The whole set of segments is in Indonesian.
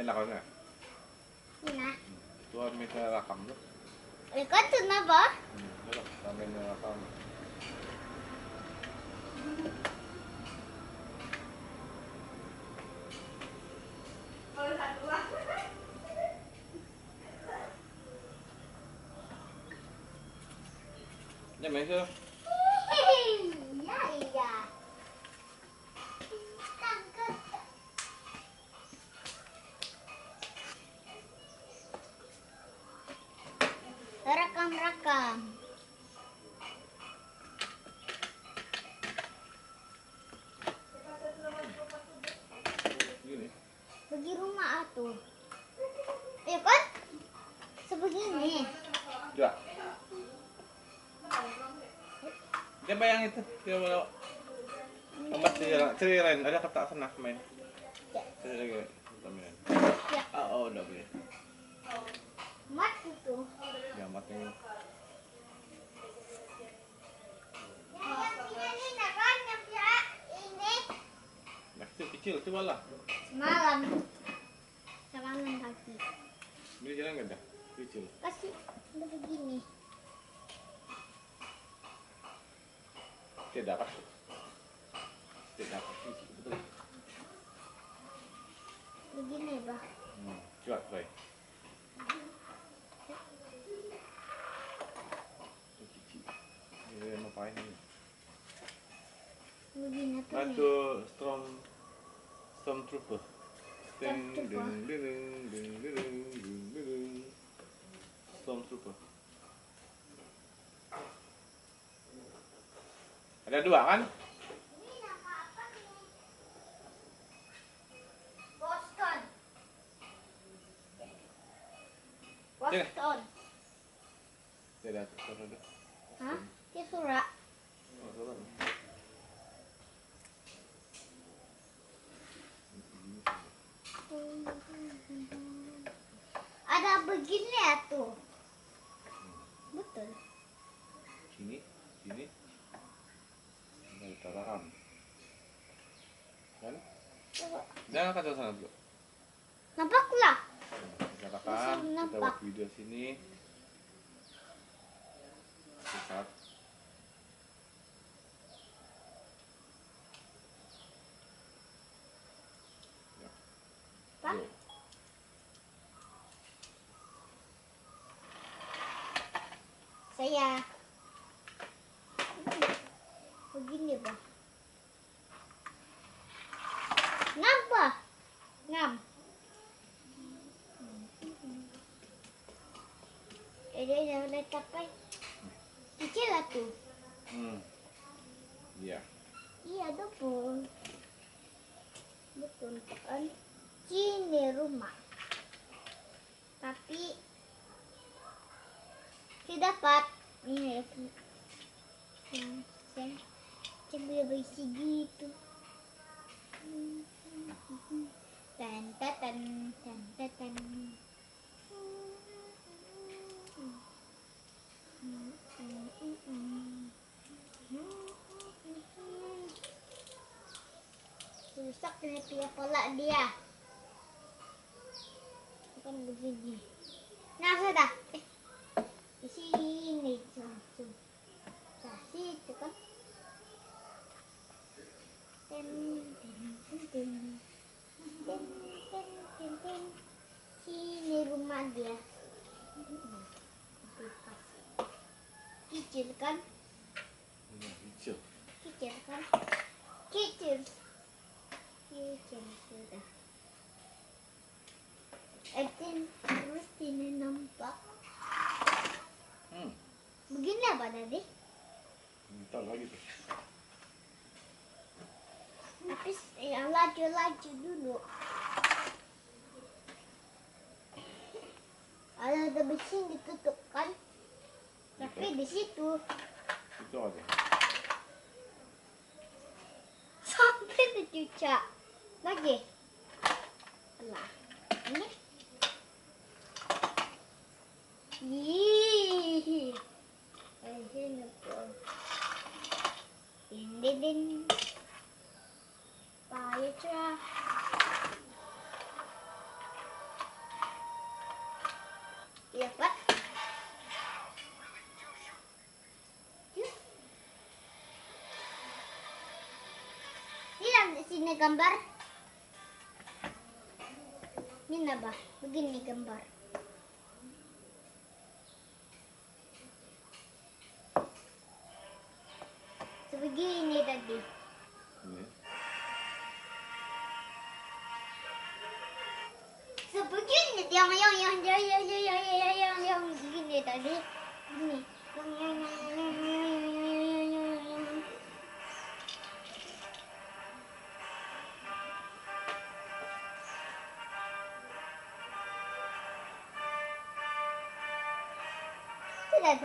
Main rakam nggak? Nah, Tuan minta rakam tuh. ikut kenapa? Hmm, yaudah, kita main rakam. Ya main tuh. Iya, Rekam-rekam. Bagi rumah atuh. Ikut sebegini. Coba. Coba yang itu. Coba bawa. Tempat cerita lain. Ada kata sana main. Ya. Cerita lagi. Ya. Ah, oh, udah boleh. Mat itu. Ya. Yang ini Nah, kecil. Coba lah. semalam. Semalam pagi. Ini jalan nggak ada? Kecil. Kasih begini. Tidak dapat. Tidak dapat. Begini, Bah. Hmm. Coba, try. Storm stormtrooper. Ding ding Stormtrooper. ding ding ding ding ding ding ding. Stormtrooper. Ada dua kan? Boston. Boston. Tidak. Tidak ada. Hah? Tidak ada. Begini ya tuh. Betul. Sini, sini. Ini rekam. Kan? Coba. Jangan kacau sana dulu. Nampak lah. Kita rekam, kita buat video sini. Kita saya. Begini pak. Enam pak. Enam. Eh, Jadi yang letak pak kecil lah tu hmm. iya. Iya betul betul kan. Sini rumah. Tapi dapat. Ini ya. Yang saya coba berisi gitu. Tan tan tan tan tan. Rusak dengan pia kolak dia. Bukan begini. Nah, sudah. Eh, di sini langsung. Nah, situ kan. Ten, ten, ten, ten. Ten, ten, ten, ten. Sini rumah dia. Hmm, Bebas. Kecil kan? Hijau. Kecil kan? Kecil. Kecil sudah. Edin terus ini nampak. Hmm. Begini apa tadi? Bentar lagi tuh. Tapi yang laju-laju dulu. Ada mesin ditutup kan? Tapi di situ. Itu aja. Sampai dicuci. Lagi. Lah. Ini. Ih. Eh, ini tuh. Ini din. Pahit ya. Ya, Pak. Gambar. Ini apa? Begini gambar. Sebegini tadi. Ini. Sebegini yang yang yang yang yang yang yang yang yang yang begini tadi. Ini. Yang yang yang yang yang yang yang Oh,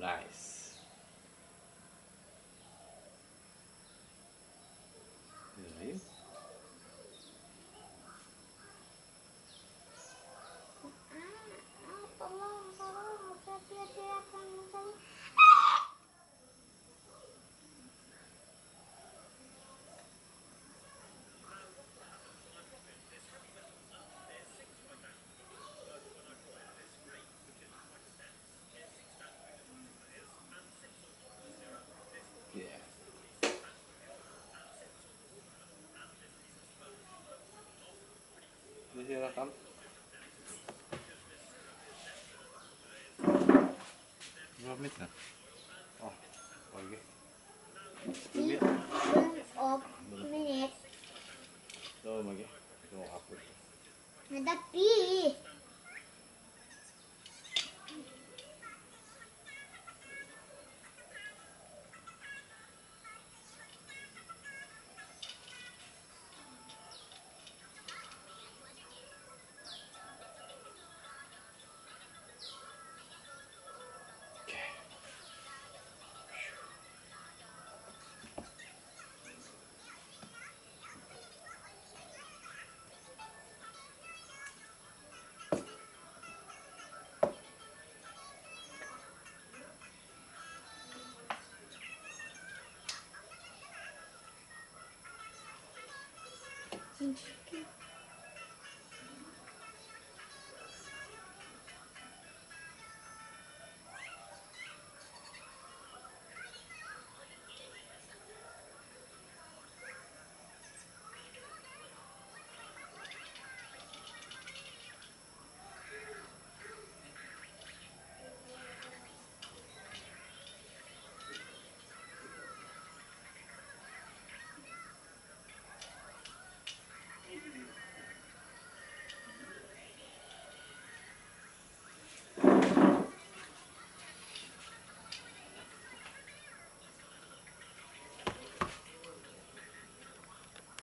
nice. submit na. Oh, okay. Submit. of minutes. Daw, magi. Ito, hapon. Nadapi! Nadapi!